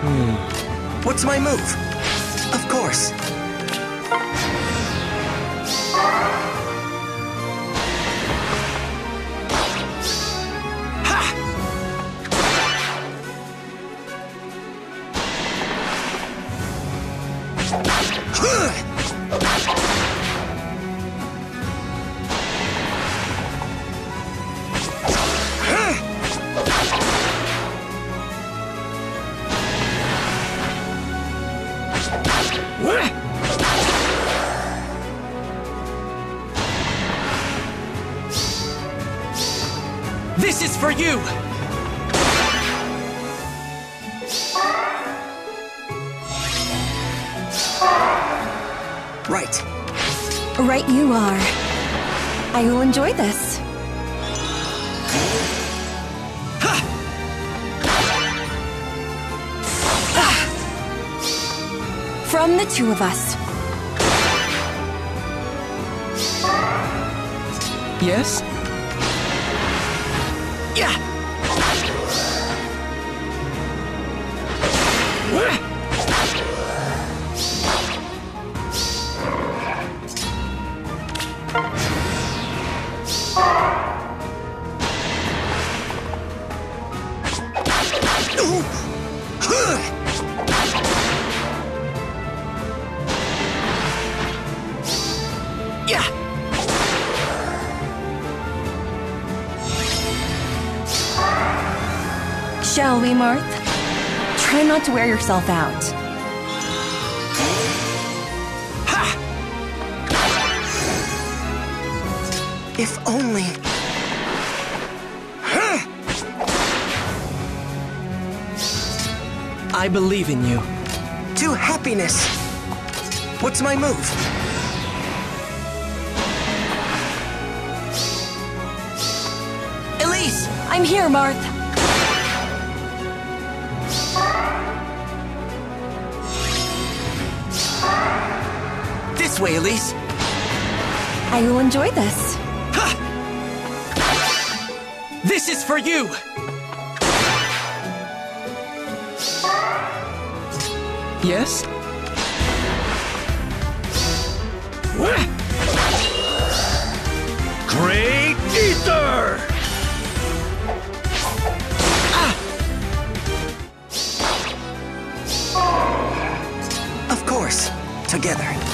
Hmm. What's my move? Of course. This is for you! Right. Right you are. I will enjoy this. From the two of us. Yes? Yeah. Yeah. Shall we, Marth? Try not to wear yourself out. If only. I believe in you. To happiness. What's my move? Elise! I'm here, Marth. This way, Elise! I will enjoy this. This is for you! Yes? Great Aether! Ah! Of course. Together.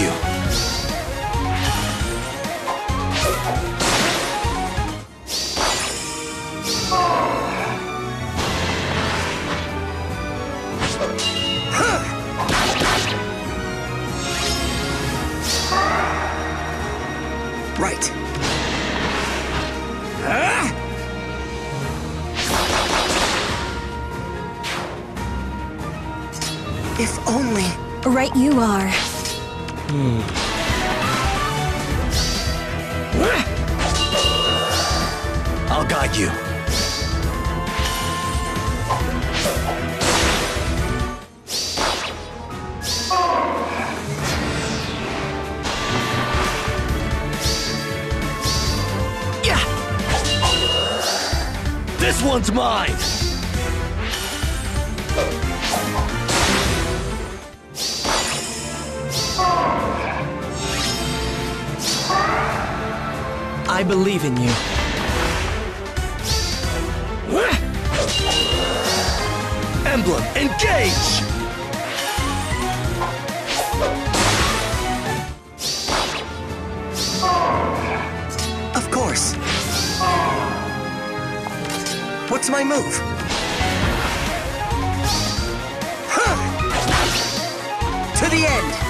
You. Right. If only. Right you are. Hmm. I'll guide you. This one's mine! I believe in you. Emblem, engage! Of course. What's my move? Huh. To the end.